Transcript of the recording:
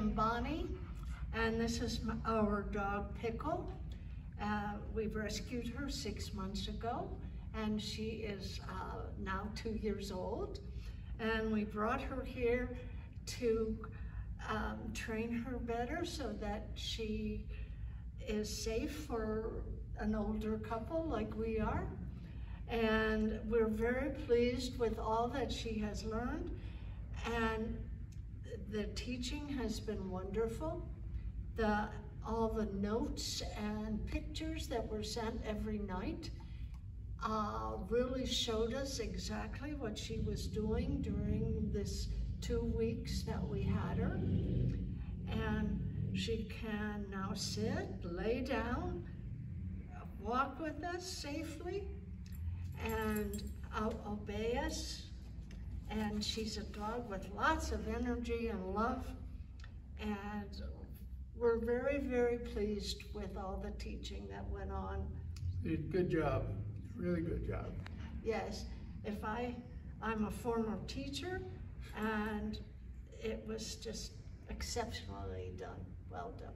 am Bonnie, and this is m- our dog Pickle. Uh, we've rescued her six months ago, and she is uh, now two years old. And we brought her here to um, train her better so that she is safe for an older couple like we are. And we're very pleased with all that she has learned. And the teaching has been wonderful. The, all the notes and pictures that were sent every night uh, really showed us exactly what she was doing during this two weeks that we had her. And she can now sit, lay down, walk with us safely, and o- obey us. And she's a dog with lots of energy and love. And we're very, very pleased with all the teaching that went on. Good job, really good job. Yes, if I, I'm a former teacher, and it was just exceptionally done, well done.